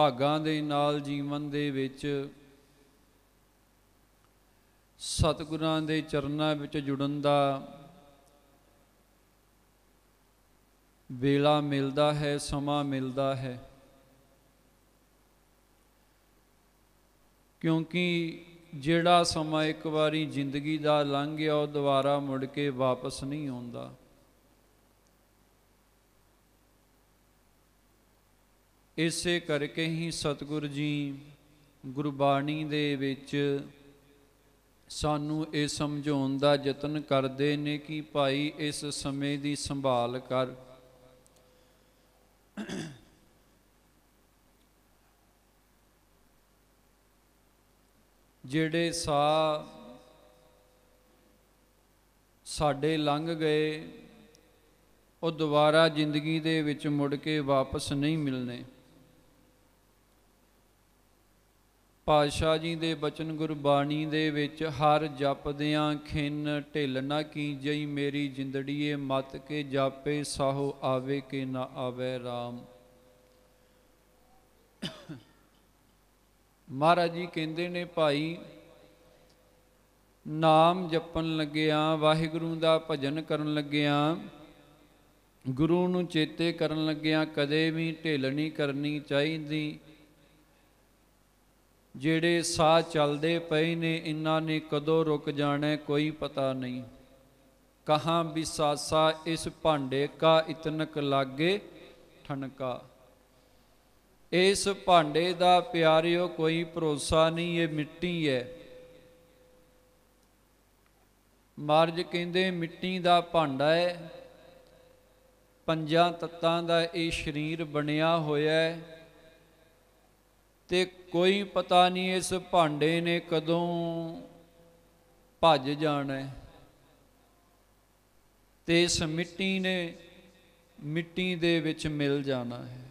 ਭਾਗਾਂ ਦੇ ਨਾਲ ਜੀਵਨ ਦੇ ਵਿੱਚ ਸਤਿਗੁਰਾਂ ਦੇ ਚਰਨਾਂ ਵਿੱਚ ਜੁੜਨ ਦਾ ਵੇਲਾ ਮਿਲਦਾ ਹੈ, ਸਮਾਂ ਮਿਲਦਾ ਹੈ। ਕਿਉਂਕਿ ਜਿਹੜਾ ਸਮਾਂ ਇੱਕ ਵਾਰੀ ਜ਼ਿੰਦਗੀ ਦਾ ਲੰਘ ਗਿਆ, ਉਹ ਦੁਬਾਰਾ ਮੁੜ ਕੇ ਵਾਪਸ ਨਹੀਂ ਆਉਂਦਾ। ਇਸੇ ਕਰਕੇ ਹੀ ਸਤਿਗੁਰ ਜੀ ਗੁਰਬਾਣੀ ਦੇ ਵਿੱਚ ਸਾਨੂੰ ਇਹ ਸਮਝਾਉਣ ਦਾ ਯਤਨ ਕਰਦੇ ਨੇ ਕਿ ਭਾਈ ਇਸ ਸਮੇਂ ਦੀ ਸੰਭਾਲ ਕਰ। ਜਿਹੜੇ ਸਾ ਸਾਡੇ ਲੰਘ ਗਏ, ਉਹ ਦੁਬਾਰਾ ਜ਼ਿੰਦਗੀ ਦੇ ਵਿੱਚ ਮੁੜ ਕੇ ਵਾਪਸ ਨਹੀਂ ਮਿਲਨੇ ਪਾਤਸ਼ਾਹ ਜੀ ਦੇ ਬਚਨ ਗੁਰਬਾਣੀ ਦੇ ਵਿੱਚ ਹਰ ਜਪਦਿਆਂ ਖਿੰਨ ਢਿੱਲ ਨਾ ਕੀਜਈ ਮੇਰੀ ਜਿੰਦੜੀਏ ਮਤ ਕੇ ਜਾਪੇ ਸਾਹੋ ਆਵੇ ਕੇ ਨਾ ਆਵੇ RAM ਮਹਾਰਾਜ ਜੀ ਕਹਿੰਦੇ ਨੇ ਭਾਈ, ਨਾਮ ਜਪਣ ਲੱਗਿਆ, ਵਾਹਿਗੁਰੂ ਦਾ ਭਜਨ ਕਰਨ ਲੱਗਿਆ, ਗੁਰੂ ਨੂੰ ਚੇਤੇ ਕਰਨ ਲੱਗਿਆ ਕਦੇ ਵੀ ਢਿੱਲ ਨਹੀਂ ਕਰਨੀ ਚਾਹੀਦੀ। ਜਿਹੜੇ ਸਾਹ ਚੱਲਦੇ ਪਏ ਨੇ, ਇਹਨਾਂ ਨੇ ਕਦੋਂ ਰੁਕ ਜਾਣਾ ਕੋਈ ਪਤਾ ਨਹੀਂ। ਕਹਾਂ ਵਿਸਾਸਾ ਇਸ ਭਾਂਡੇ ਕਾ ਇਤਨਕ ਲਾਗੇ ਠਣਕਾ। ਇਸ ਭਾਂਡੇ ਦਾ ਪਿਆਰਿਓ, ਕੋਈ ਭਰੋਸਾ ਨਹੀਂ, ਇਹ ਮਿੱਟੀ ਹੈ। ਮਾਰਜ ਕਹਿੰਦੇ, ਮਿੱਟੀ ਦਾ ਭਾਂਡਾ ਹੈ। ਪੰਜਾਂ ਤੱਤਾਂ ਦਾ ਇਹ ਸਰੀਰ ਬਣਿਆ ਹੋਇਆ ਹੈ। ਤੇ ਕੋਈ ਪਤਾ ਨਹੀਂ ਇਸ ਭਾਂਡੇ ਨੇ ਕਦੋਂ ਭੱਜ ਜਾਣਾ ਹੈ। ਤੇ ਇਸ ਮਿੱਟੀ ਨੇ ਮਿੱਟੀ ਦੇ ਵਿੱਚ ਮਿਲ ਜਾਣਾ ਹੈ।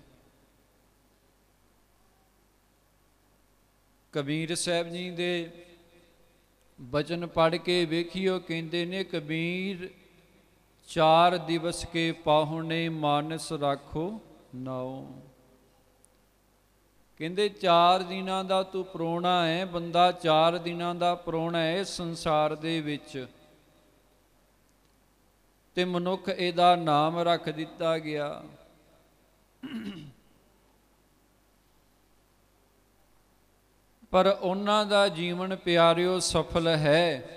ਕਬੀਰ ਸਾਹਿਬ ਜੀ ਦੇ ਬਚਨ ਪੜ ਕੇ ਵੇਖਿਓ, ਕਹਿੰਦੇ ਨੇ, ਕਬੀਰ, ਚਾਰ ਦਿਵਸ ਕੇ ਪਾਹੁਣੇ, ਮਾਨਸ ਰੱਖੋ ਨਾਓ। ਕਹਿੰਦੇ, ਚਾਰ ਦਿਨਾਂ ਦਾ ਤੂੰ ਪਰੋਣਾ ਹੈ, ਬੰਦਾ ਚਾਰ ਦਿਨਾਂ ਦਾ ਪਰੋਣਾ ਹੈ ਸੰਸਾਰ ਦੇ ਵਿੱਚ। ਤੇ ਮਨੁੱਖ ਇਹਦਾ ਨਾਮ ਰੱਖ ਦਿੱਤਾ ਗਿਆ। ਪਰ ਉਹਨਾਂ ਦਾ ਜੀਵਨ ਪਿਆਰਿਓ ਸਫਲ ਹੈ,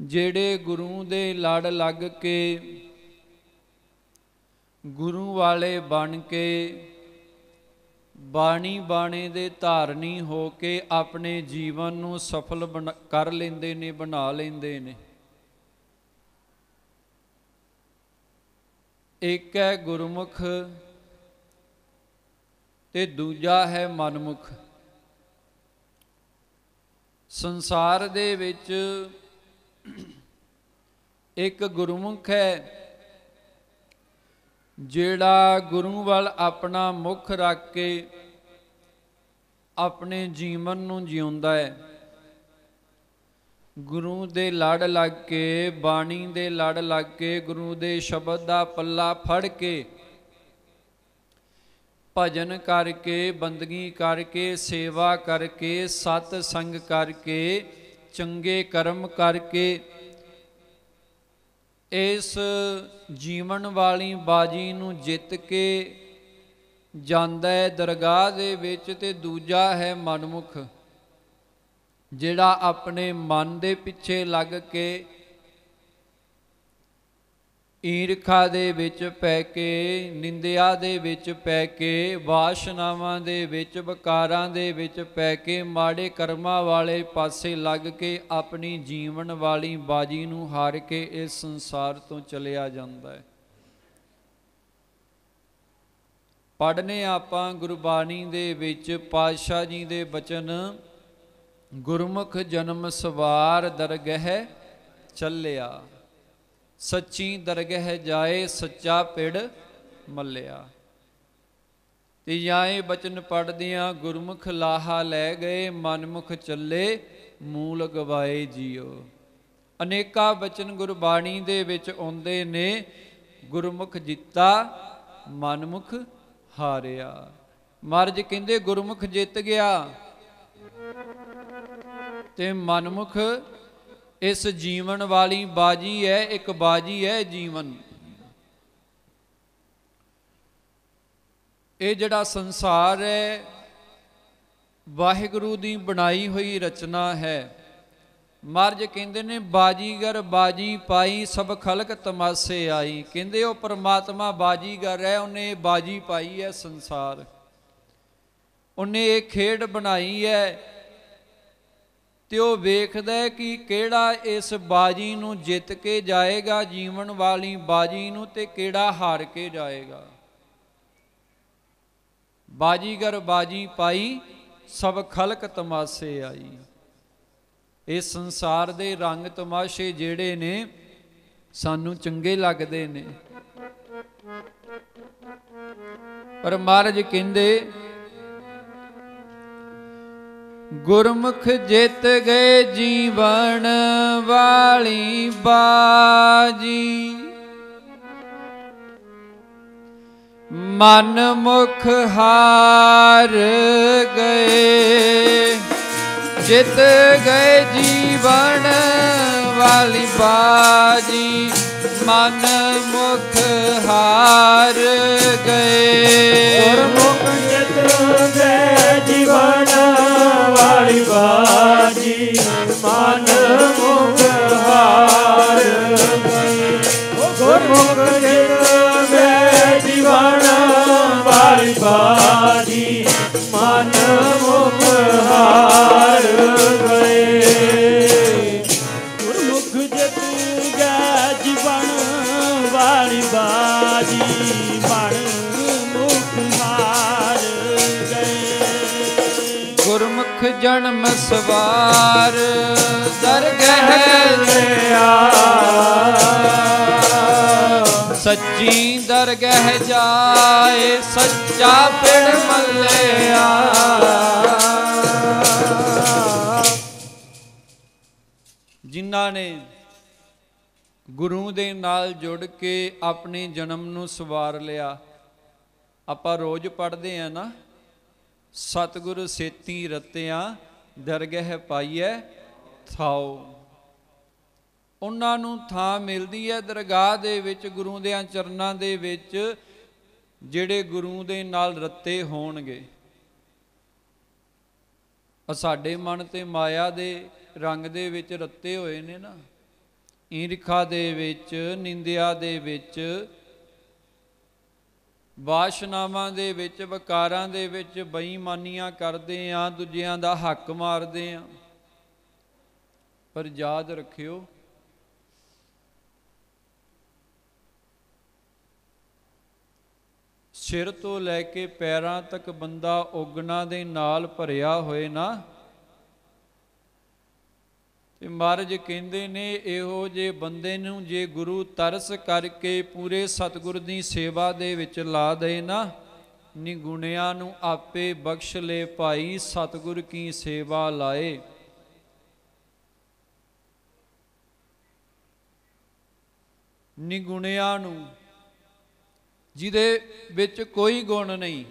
ਜਿਹੜੇ ਗੁਰੂ ਦੇ ਲੜ ਲੱਗ ਕੇ ਗੁਰੂ ਵਾਲੇ ਬਣ ਕੇ ਬਾਣੀ ਬਾਣੇ ਦੇ ਧਾਰਨੀ ਹੋ ਕੇ ਆਪਣੇ ਜੀਵਨ ਨੂੰ ਸਫਲ ਕਰ ਲੈਂਦੇ ਨੇ, ਬਣਾ ਲੈਂਦੇ ਨੇ। ਇੱਕ ਹੈ ਗੁਰਮੁਖ ਤੇ ਦੂਜਾ ਹੈ ਮਨਮੁਖ। ਸੰਸਾਰ ਦੇ ਵਿੱਚ ਇੱਕ ਗੁਰਮੁਖ ਹੈ ਜਿਹੜਾ ਗੁਰੂ ਵੱਲ ਆਪਣਾ ਮੁਖ ਰੱਖ ਕੇ ਆਪਣੇ ਜੀਵਨ ਨੂੰ ਜਿਉਂਦਾ ਹੈ। ਗੁਰੂ ਦੇ ਲੜ ਲੱਗ ਕੇ, ਬਾਣੀ ਦੇ ਲੜ ਲੱਗ ਕੇ, ਗੁਰੂ ਦੇ ਸ਼ਬਦ ਦਾ ਪੱਲਾ ਫੜ ਕੇ, ਭਜਨ ਕਰਕੇ ਬੰਦਗੀ ਕਰਕੇ ਸੇਵਾ ਕਰਕੇ ਸਤ ਸੰਗ ਕਰਕੇ ਚੰਗੇ ਕਰਮ ਕਰਕੇ ਇਸ ਜੀਵਨ ਵਾਲੀ ਬਾਜੀ ਨੂੰ ਜਿੱਤ ਕੇ ਜਾਂਦਾ ਹੈ ਦਰਗਾਹ ਦੇ ਵਿੱਚ ਤੇ ਦੂਜਾ ਹੈ ਮਨਮੁਖ, ਜਿਹੜਾ ਆਪਣੇ ਮਨ ਦੇ ਪਿੱਛੇ ਲੱਗ ਕੇ ਈਰਖਾ ਦੇ ਵਿੱਚ ਪੈ ਕੇ, ਨਿੰਦਿਆ ਦੇ ਵਿੱਚ ਪੈ ਕੇ, ਵਾਸ਼ਨਾਵਾਂ ਦੇ ਵਿੱਚ, ਵਿਕਾਰਾਂ ਦੇ ਵਿੱਚ ਪੈ ਕੇ, ਮਾੜੇ ਕਰਮਾਂ ਵਾਲੇ ਪਾਸੇ ਲੱਗ ਕੇ ਆਪਣੀ ਜੀਵਨ ਵਾਲੀ ਬਾਜੀ ਨੂੰ ਹਾਰ ਕੇ ਇਸ ਸੰਸਾਰ ਤੋਂ ਚਲਿਆ ਜਾਂਦਾ ਹੈ। ਪੜਨੇ ਆਪਾਂ ਗੁਰਬਾਣੀ ਦੇ ਵਿੱਚ, ਪਾਤਸ਼ਾਹ ਜੀ ਦੇ ਬਚਨ, ਗੁਰਮੁਖ ਜਨਮ ਸਵਾਰ ਦਰਗਹਿ ਚੱਲਿਆ। ਸੱਚੀ ਦਰਗਹਿ ਜਾਏ ਸੱਚਾ ਪਿੜ ਮੱਲਿਆ। ਤੇ ਜਾਏ ਬਚਨ ਪੜਦਿਆਂ ਗੁਰਮੁਖ ਲਾਹਾ ਲੈ ਗਏ, ਮਨਮੁਖ ਚੱਲੇ ਮੂਲ ਗਵਾਏ ਜੀਓ। ਅਨੇਕਾ ਬਚਨ ਗੁਰਬਾਣੀ ਦੇ ਵਿੱਚ ਆਉਂਦੇ ਨੇ, ਗੁਰਮੁਖ ਜਿੱਤਾ, ਮਨਮੁਖ ਹਾਰਿਆ। ਮਰਜ਼ ਕਹਿੰਦੇ ਗੁਰਮੁਖ ਜਿੱਤ ਗਿਆ ਤੇ ਮਨਮੁਖ ਇਸ ਜੀਵਨ ਵਾਲੀ ਬਾਜੀ ਹੈ, ਇੱਕ ਬਾਜੀ ਹੈ ਜੀਵਨ। ਇਹ ਜਿਹੜਾ ਸੰਸਾਰ ਹੈ, ਵਾਹਿਗੁਰੂ ਦੀ ਬਣਾਈ ਹੋਈ ਰਚਨਾ ਹੈ। ਮਰਜ ਕਹਿੰਦੇ ਨੇ, ਬਾਜੀਗਰ ਬਾਜੀ ਪਾਈ, ਸਭ ਖਲਕ ਤਮਾਸੇ ਆਈ। ਕਹਿੰਦੇ ਉਹ ਪਰਮਾਤਮਾ ਬਾਜੀਗਰ ਹੈ, ਉਹਨੇ ਬਾਜੀ ਪਾਈ ਹੈ ਸੰਸਾਰ। ਉਹਨੇ ਇਹ ਖੇਡ ਬਣਾਈ ਹੈ ਤੇ ਉਹ ਵੇਖਦਾ ਕਿ ਕਿਹੜਾ ਇਸ ਬਾਜੀ ਨੂੰ ਜਿੱਤ ਕੇ ਜਾਏਗਾ, ਜੀਵਨ ਵਾਲੀ ਬਾਜੀ ਨੂੰ ਤੇ ਕਿਹੜਾ ਹਾਰ ਕੇ ਜਾਏਗਾ। ਬਾਜੀਗਰ ਬਾਜੀ ਪਾਈ, ਸਭ ਖਲਕ ਤਮਾਸੇ ਆਈ। ਇਸ ਸੰਸਾਰ ਦੇ ਰੰਗ ਤਮਾਸ਼ੇ ਜਿਹੜੇ ਨੇ, ਸਾਨੂੰ ਚੰਗੇ ਲੱਗਦੇ ਨੇ। ਪਰ ਮਹਾਰਾਜ ਕਹਿੰਦੇ ਗੁਰਮੁਖ ਜਿੱਤ ਗਏ ਜੀਵਨ ਵਾਲੀ ਬਾਜੀ। ਮਨ ਮੁਖ ਹਾਰ ਗਏ, ਜਿੱਤ ਗਏ ਜੀਵਨ ਵਾਲੀ ਬਾਜੀ। ਮਨ ਮੁਖ ਹਾਰ ਗਏ। ਗੁਰਮੁਖ ਜਿਤ ਗਏ ਜੀਵਨ ਵਾਲੀ ਜਨਮ ਸਵਾਰ ਦਰਗਹਿ ਸੱਚੀ ਦਰਗਹਿ ਜਾਏ, ਸੱਚਾ ਪਿੜ ਮੱਲਿਆ ਜਿਨ੍ਹਾਂ ਨੇ ਗੁਰੂ ਦੇ ਨਾਲ ਜੁੜ ਕੇ ਆਪਣੇ ਜਨਮ ਨੂੰ ਸਵਾਰ ਲਿਆ, ਆਪਾਂ ਰੋਜ਼ ਪੜ੍ਹਦੇ ਆ ਨਾ, ਸਤਿਗੁਰ ਸੇਤੀ ਰਤਿਆਂ ਦਰਗਹਿ ਪਾਈਐ ਥਾਓ ਉਹਨਾਂ ਨੂੰ ਥਾਂ ਮਿਲਦੀ ਹੈ ਦਰਗਾਹ ਦੇ ਵਿੱਚ ਗੁਰੂ ਦੇ ਚਰਨਾਂ ਦੇ ਵਿੱਚ, ਜਿਹੜੇ ਗੁਰੂ ਦੇ ਨਾਲ ਰੱਤੇ ਹੋਣਗੇ। ਆ ਸਾਡੇ ਮਨ ਤੇ ਮਾਇਆ ਦੇ ਰੰਗ ਦੇ ਵਿੱਚ ਰੱਤੇ ਹੋਏ ਨੇ ਨਾ। ਈਰਖਾ ਦੇ ਵਿੱਚ, ਨਿੰਦਿਆ ਦੇ ਵਿੱਚ ਵਾਸ਼ਨਾਵਾਂ ਦੇ ਵਿੱਚ, ਵਕਾਰਾਂ ਦੇ ਵਿੱਚ ਬੇਈਮਾਨੀਆਂ ਕਰਦੇ ਆ, ਦੂਜਿਆਂ ਦਾ ਹੱਕ ਮਾਰਦੇ ਆ। ਪਰ ਯਾਦ ਰੱਖਿਓ, ਸਿਰ ਤੋਂ ਲੈ ਕੇ ਪੈਰਾਂ ਤੱਕ ਬੰਦਾ ਉਗਣਾ ਦੇ ਨਾਲ ਭਰਿਆ ਹੋਏ ਨਾ ਤੇ ਮਹਾਰਾਜ ਕਹਿੰਦੇ ਨੇ, ਇਹੋ ਜੇ ਬੰਦੇ ਨੂੰ ਜੇ ਗੁਰੂ ਤਰਸ ਕਰਕੇ ਪੂਰੇ ਸਤਿਗੁਰ ਦੀ ਸੇਵਾ ਦੇ ਵਿੱਚ ਲਾ ਦੇ ਨਾ ਨਿਗੁਣਿਆਂ ਨੂੰ ਆਪੇ ਬਖਸ਼ ਲੈ ਭਾਈ ਸਤਿਗੁਰ ਕੀ ਸੇਵਾ ਲਾਏ। ਨਿਗੁਣਿਆਂ ਨੂੰ, ਜਿਹਦੇ ਵਿੱਚ ਕੋਈ ਗੁਣ ਨਹੀਂ।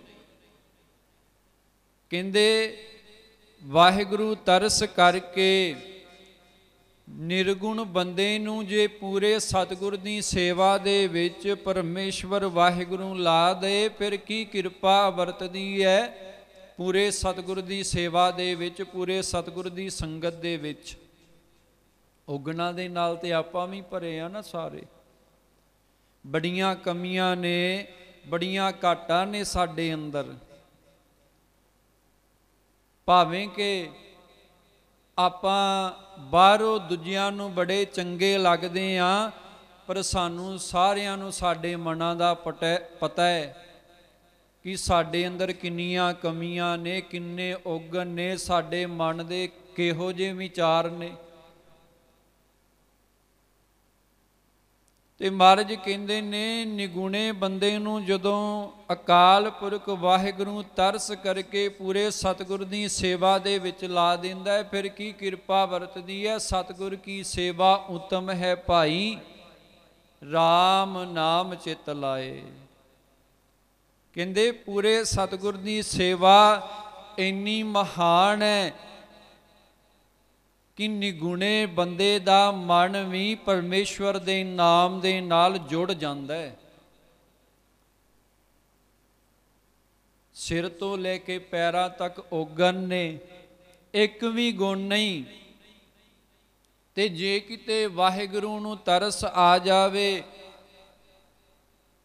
ਕਹਿੰਦੇ, ਵਾਹਿਗੁਰੂ ਤਰਸ ਕਰਕੇ ਨਿਰਗੁਣ ਬੰਦੇ ਨੂੰ ਜੇ ਪੂਰੇ ਸਤਿਗੁਰ ਦੀ ਸੇਵਾ ਦੇ ਵਿੱਚ ਪਰਮੇਸ਼ਵਰ ਵਾਹਿਗੁਰੂ ਲਾ ਦੇ, ਫਿਰ ਕੀ ਕਿਰਪਾ ਵਰਤਦੀ ਹੈ ਪੂਰੇ ਸਤਿਗੁਰ ਦੀ ਸੇਵਾ ਦੇ ਵਿੱਚ, ਪੂਰੇ ਸਤਿਗੁਰ ਦੀ ਸੰਗਤ ਦੇ ਵਿੱਚ? ਉਗਣਾ ਦੇ ਨਾਲ ਤੇ ਆਪਾਂ ਵੀ ਭਰੇ ਆ ਨਾ ਸਾਰੇ। ਬੜੀਆਂ ਕਮੀਆਂ ਨੇ, ਬੜੀਆਂ ਘਾਟਾਂ ਨੇ ਸਾਡੇ ਅੰਦਰ। ਭਾਵੇਂ ਕਿ ਆਪਾਂ ਬਾਹਰੋਂ ਦੂਜਿਆਂ ਨੂੰ ਬੜੇ ਚੰਗੇ ਲੱਗਦੇ ਆ, ਪਰ ਸਾਨੂੰ ਸਾਰਿਆਂ ਨੂੰ ਸਾਡੇ ਮਨਾਂ ਦਾ ਪਤਾ ਹੈ ਕਿ ਸਾਡੇ ਅੰਦਰ ਕਿੰਨੀਆਂ ਕਮੀਆਂ ਨੇ, ਕਿੰਨੇ ਔਗਣ ਨੇ, ਸਾਡੇ ਮਨ ਦੇ ਕਿਹੋ ਜਿਹੇ ਵਿਚਾਰ ਨੇ। ਤੇ ਮਹਾਰਾਜ ਕਹਿੰਦੇ ਨੇ, ਨਿਗੁਣੇ ਬੰਦੇ ਨੂੰ ਜਦੋਂ ਅਕਾਲ ਪੁਰਖ ਵਾਹਿਗੁਰੂ ਤਰਸ ਕਰਕੇ ਪੂਰੇ ਸਤਿਗੁਰ ਦੀ ਸੇਵਾ ਦੇ ਵਿੱਚ ਲਾ ਦਿੰਦਾ ਹੈ, ਫਿਰ ਕੀ ਕਿਰਪਾ ਵਰਤਦੀ ਹੈ? ਸਤਿਗੁਰ ਕੀ ਸੇਵਾ ਉਤਮ ਹੈ ਭਾਈ? RAM ਨਾਮ ਚਿਤ ਲਾਏ। ਕਹਿੰਦੇ ਪੂਰੇ ਸਤਿਗੁਰ ਦੀ ਸੇਵਾ ਇੰਨੀ ਮਹਾਨ ਹੈ ਕਿ ਨਿਗੁਣੇ ਬੰਦੇ ਦਾ ਮਨ ਵੀ ਪਰਮੇਸ਼ਵਰ ਦੇ ਨਾਮ ਦੇ ਨਾਲ ਜੁੜ ਜਾਂਦਾ ਹੈ। ਸਿਰ ਤੋਂ ਲੈ ਕੇ ਪੈਰਾਂ ਤੱਕ ਓਗਨ ਨੇ, ਇੱਕ ਵੀ ਗੁਣ ਨਹੀਂ। ਤੇ ਜੇ ਕਿਤੇ ਵਾਹਿਗੁਰੂ ਨੂੰ ਤਰਸ ਆ ਜਾਵੇ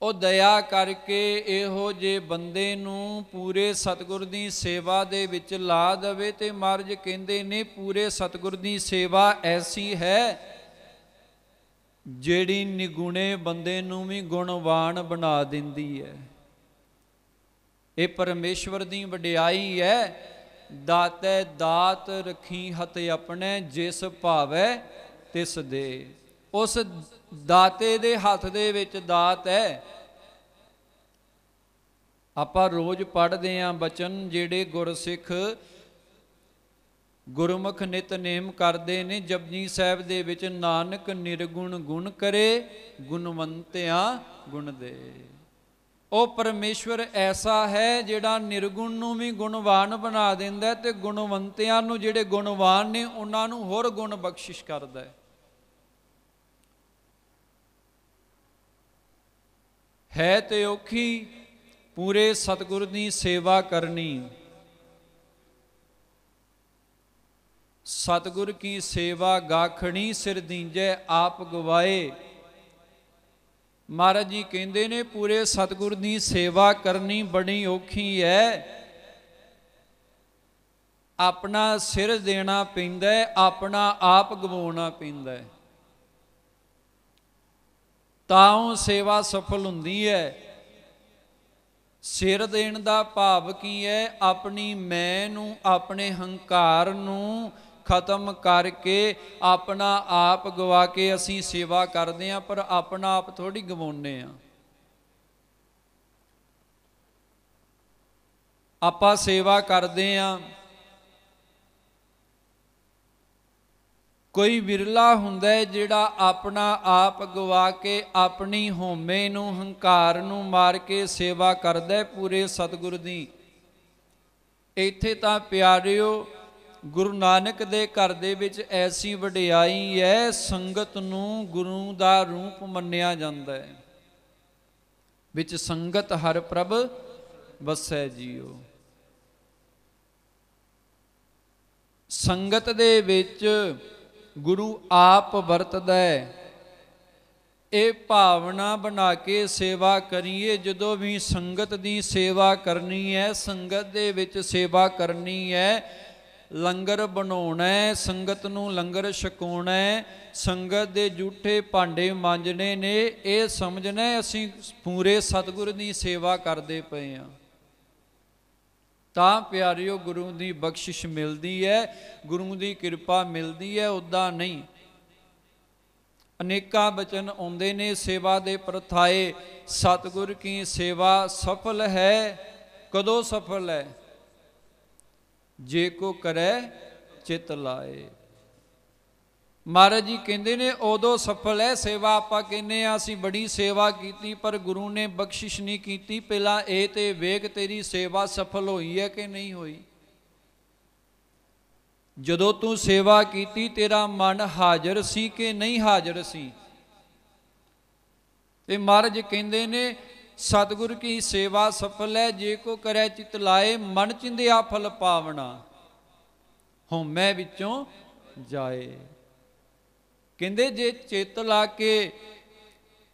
ਉਹ ਦਇਆ ਕਰਕੇ ਇਹੋ ਜੇ ਬੰਦੇ ਨੂੰ ਪੂਰੇ ਸਤਿਗੁਰ ਦੀ ਸੇਵਾ ਦੇ ਵਿੱਚ ਲਾ ਦੇਵੇ ਤੇ ਮਰਜ਼ ਕਹਿੰਦੇ ਨੇ, ਪੂਰੇ ਸਤਿਗੁਰ ਦੀ ਸੇਵਾ ਐਸੀ ਹੈ ਜਿਹੜੀ ਨਿਗੁਣੇ ਬੰਦੇ ਨੂੰ ਵੀ ਗੁਣਵਾਨ ਬਣਾ ਦਿੰਦੀ ਹੈ। ਇਹ ਪਰਮੇਸ਼ਵਰ ਦੀ ਵਡਿਆਈ ਹੈ, ਦਾਤੈ ਦਾਤ ਰਖੀ ਹਤ ਆਪਣੇ, ਜਿਸ ਭਾਵੈ ਤਿਸ ਦੇ। ਉਸ ਦਾਤੇ ਦੇ ਹੱਥ ਦੇ ਵਿੱਚ ਦਾਤ ਹੈ। ਆਪਾਂ ਰੋਜ਼ ਪੜ੍ਹਦੇ ਆਂ ਬਚਨ ਜਿਹੜੇ ਗੁਰਸਿੱਖ ਗੁਰਮੁਖ ਨਿਤਨੇਮ ਕਰਦੇ ਨੇ, ਜਪਜੀ ਸਾਹਿਬ ਦੇ ਵਿੱਚ ਨਾਨਕ ਨਿਰਗੁਣ ਗੁਣ ਕਰੇ, ਗੁਣਵੰਤਿਆਂ ਗੁਣ ਦੇ। ਉਹ ਪਰਮੇਸ਼ਵਰ ਐਸਾ ਹੈ ਜਿਹੜਾ ਨਿਰਗੁਣ ਨੂੰ ਵੀ ਗੁਣਵਾਨ ਬਣਾ ਦਿੰਦਾ ਤੇ ਗੁਣਵੰਤਿਆਂ ਨੂੰ ਜਿਹੜੇ ਗੁਣਵਾਨ ਨੇ, ਉਹਨਾਂ ਨੂੰ ਹੋਰ ਗੁਣ ਬਖਸ਼ਿਸ਼ ਕਰਦਾ ਹੈ। ਹੈ ਤੇ ਔਖੀ, ਪੂਰੇ ਸਤਿਗੁਰ ਦੀ ਸੇਵਾ ਕਰਨੀ। ਸਤਿਗੁਰ ਕੀ ਸੇਵਾ ਗਾਖਣੀ ਸਿਰ ਦੀਂਜੈ ਆਪ ਗਵਾਏ। ਮਹਾਰਾਜ ਜੀ ਕਹਿੰਦੇ ਨੇ, ਪੂਰੇ ਸਤਿਗੁਰ ਦੀ ਸੇਵਾ ਕਰਨੀ ਬੜੀ ਔਖੀ ਹੈ ਆਪਣਾ ਸਿਰ ਦੇਣਾ ਪੈਂਦਾ ਆਪਣਾ ਆਪ ਗਵਾਉਣਾ ਪੈਂਦਾ ਹੈ ਤਾਂ ਉਹ ਸੇਵਾ ਸਫਲ ਹੁੰਦੀ ਹੈ। ਸਿਰ ਦੇਣ ਦਾ ਭਾਵ ਕੀ ਹੈ? ਆਪਣੀ ਮੈਂ ਨੂੰ, ਆਪਣੇ ਹੰਕਾਰ ਨੂੰ ਖਤਮ ਕਰਕੇ ਆਪਣਾ ਆਪ ਗਵਾ ਕੇ ਅਸੀਂ ਸੇਵਾ ਕਰਦੇ ਆਂ ਪਰ ਆਪਣਾ ਆਪ ਥੋੜੀ ਗਵਾਉਂਦੇ ਆ ਆਪਾਂ ਸੇਵਾ ਕਰਦੇ ਆਂ ਕੋਈ ਵਿਰਲਾ ਹੁੰਦਾ ਹੈ ਜਿਹੜਾ ਆਪਣਾ ਆਪ ਗਵਾ ਕੇ ਆਪਣੀ ਹੋਮੇ ਨੂੰ, ਹੰਕਾਰ ਨੂੰ ਮਾਰ ਕੇ ਸੇਵਾ ਕਰਦਾ ਪੂਰੇ ਸਤਿਗੁਰ ਦੀ। ਇੱਥੇ ਤਾਂ ਪਿਆਰਿਓ, ਗੁਰੂ ਨਾਨਕ ਦੇ ਘਰ ਦੇ ਵਿੱਚ ਐਸੀ ਵਡਿਆਈ ਹੈ, ਸੰਗਤ ਨੂੰ ਗੁਰੂ ਦਾ ਰੂਪ ਮੰਨਿਆ ਜਾਂਦਾ ਹੈ। ਵਿੱਚ ਸੰਗਤ ਹਰ ਪ੍ਰਭ ਵਸੈ ਜੀਓ। ਸੰਗਤ ਦੇ ਵਿੱਚ ਗੁਰੂ ਆਪ ਵਰਤਦਾ ਹੈ। ਇਹ ਭਾਵਨਾ ਬਣਾ ਕੇ ਸੇਵਾ ਕਰੀਏ, ਜਦੋਂ ਵੀ ਸੰਗਤ ਦੀ ਸੇਵਾ ਕਰਨੀ ਹੈ, ਸੰਗਤ ਦੇ ਵਿੱਚ ਸੇਵਾ ਕਰਨੀ ਹੈ, ਲੰਗਰ ਬਣਾਉਣਾ ਹੈ, ਸੰਗਤ ਨੂੰ ਲੰਗਰ ਛਕਾਉਣਾ ਹੈ, ਸੰਗਤ ਦੇ ਝੂਠੇ ਭਾਂਡੇ ਮਾਂਜਣੇ ਨੇ, ਇਹ ਸਮਝਣਾ ਅਸੀਂ ਪੂਰੇ ਸਤਿਗੁਰ ਦੀ ਸੇਵਾ ਕਰਦੇ ਪਏ ਆ ਤਾਂ ਪਿਆਰਿਓ ਗੁਰੂ ਦੀ ਬਖਸ਼ਿਸ਼ ਮਿਲਦੀ ਹੈ ਗੁਰੂ ਦੀ ਕਿਰਪਾ ਮਿਲਦੀ ਹੈ ਉਦਾਂ ਨਹੀਂ। ਅਨੇਕਾਂ ਬਚਨ ਆਉਂਦੇ ਨੇ, ਸੇਵਾ ਦੇ ਪ੍ਰਥਾਏ, ਸਤਿਗੁਰ ਕੀ ਸੇਵਾ ਸਫਲ ਹੈ, ਕਦੋਂ ਸਫਲ ਹੈ? ਜੇ ਕੋ ਕਰੈ, ਚਿਤ ਲਾਏ। ਮਹਾਰਾਜ ਜੀ ਕਹਿੰਦੇ ਨੇ, ਉਦੋਂ ਸਫਲ ਹੈ ਸੇਵਾ, ਆਪਾਂ ਕਹਿੰਨੇ ਆ ਅਸੀਂ ਬੜੀ ਸੇਵਾ ਕੀਤੀ, ਪਰ ਗੁਰੂ ਨੇ ਬਖਸ਼ਿਸ਼ ਨਹੀਂ ਕੀਤੀ, ਪਹਿਲਾਂ ਇਹ ਤੇ ਵੇਖ ਤੇਰੀ ਸੇਵਾ ਸਫਲ ਹੋਈ ਹੈ ਕਿ ਨਹੀਂ ਹੋਈ? ਜਦੋਂ ਤੂੰ ਸੇਵਾ ਕੀਤੀ, ਤੇਰਾ ਮਨ ਹਾਜ਼ਰ ਸੀ ਕਿ ਨਹੀਂ ਹਾਜ਼ਰ ਸੀ? ਤੇ ਮਹਾਰਾਜ ਕਹਿੰਦੇ ਨੇ, ਸਤਿਗੁਰ ਕੀ ਸੇਵਾ ਸਫਲ ਹੈ ਜੇ ਕੋ ਕਰੈ ਚਿਤ ਲਾਏ, ਮਨ ਚਿੰਦਿਆ ਫਲ ਪਾਵਣਾ ਹਉਮੈ ਵਿੱਚੋਂ ਜਾਏ। ਕਹਿੰਦੇ ਜੇ ਚਿੱਤ ਲਾ ਕੇ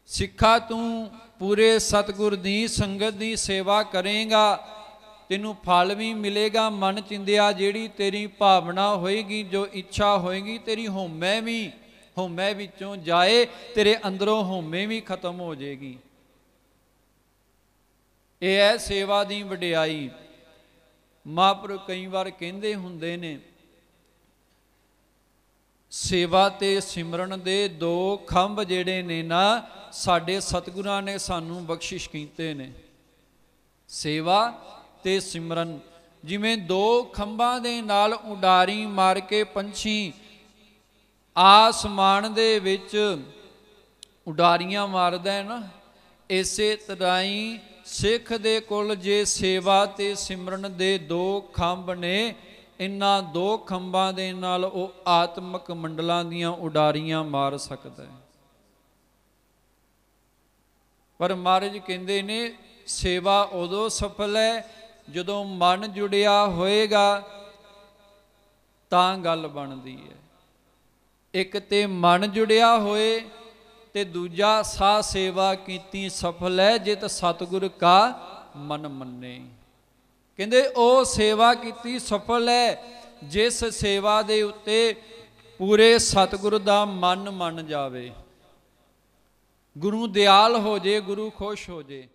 ਸਿੱਖਾ ਤੂੰ ਪੂਰੇ ਸਤਿਗੁਰ ਦੀ, ਸੰਗਤ ਦੀ ਸੇਵਾ ਕਰੇਗਾ, ਤੈਨੂੰ ਫਲ ਵੀ ਮਿਲੇਗਾ, ਮਨ ਚਿੰਦਿਆ ਜਿਹੜੀ ਤੇਰੀ ਭਾਵਨਾ ਹੋਏਗੀ, ਜੋ ਇੱਛਾ ਹੋਏਗੀ, ਤੇਰੀ ਹਉਮੈ ਵੀ, ਹਉਮੈ ਵਿੱਚੋਂ ਜਾਏ, ਤੇਰੇ ਅੰਦਰੋਂ ਹਉਮੈ ਵੀ ਖਤਮ ਹੋ ਜਾਏਗੀ। ਇਹ ਹੈ ਸੇਵਾ ਦੀ ਵਡਿਆਈ। ਮਹਾਂਪੁਰ ਕਈ ਵਾਰ ਕਹਿੰਦੇ ਹੁੰਦੇ ਨੇ ਸੇਵਾ ਤੇ ਸਿਮਰਨ ਦੇ ਦੋ ਖੰਭ ਜਿਹੜੇ ਨੇ ਨਾ, ਸਾਡੇ ਸਤਿਗੁਰਾਂ ਨੇ ਸਾਨੂੰ ਬਖਸ਼ਿਸ਼ ਕੀਤੇ ਨੇ। ਸੇਵਾ ਤੇ ਸਿਮਰਨ। ਜਿਵੇਂ ਦੋ ਖੰਭਾਂ ਦੇ ਨਾਲ ਉਡਾਰੀ ਮਾਰ ਕੇ ਪੰਛੀ ਆਸਮਾਨ ਦੇ ਵਿੱਚ ਉਡਾਰੀਆਂ ਮਾਰਦਾ ਹੈ ਨਾ, ਇਸੇ ਤਰ੍ਹਾਂ ਹੀ ਸਿੱਖ ਦੇ ਕੁਲ ਜੇ ਸੇਵਾ ਤੇ ਸਿਮਰਨ ਦੇ ਦੋ ਖੰਭ ਨੇ ਇਨ੍ਹਾਂ ਦੋ ਖੰਭਾਂ ਦੇ ਨਾਲ ਉਹ ਆਤਮਿਕ ਮੰਡਲਾਂ ਦੀਆਂ ਉਡਾਰੀਆਂ ਮਾਰ ਸਕਦਾ ਹੈ। ਪਰ ਮਹਾਰਾਜ ਕਹਿੰਦੇ ਨੇ, ਸੇਵਾ ਉਦੋਂ ਸਫਲ ਹੈ ਜਦੋਂ ਮਨ ਜੁੜਿਆ ਹੋਏਗਾ, ਤਾਂ ਗੱਲ ਬਣਦੀ ਹੈ। ਇੱਕ ਤੇ ਮਨ ਜੁੜਿਆ ਹੋਏ ਤੇ ਦੂਜਾ ਸਾਹ ਸੇਵਾ ਕੀਤੀ ਸਫਲ ਹੈ, ਜਿਤ ਸਤਿਗੁਰ ਕਾ ਮਨ ਮੰਨੇ। ਕਹਿੰਦੇ, ਉਹ ਸੇਵਾ ਕੀਤੀ, ਸਫਲ ਹੈ। ਜਿਸ ਸੇਵਾ ਦੇ ਉੱਤੇ ਪੂਰੇ ਸਤਿਗੁਰ ਦਾ ਮਨ ਮੰਨ ਜਾਵੇ। ਗੁਰੂ ਦਿਆਲ ਹੋ ਜੇ, ਗੁਰੂ ਖੁਸ਼ ਹੋ ਜੇ।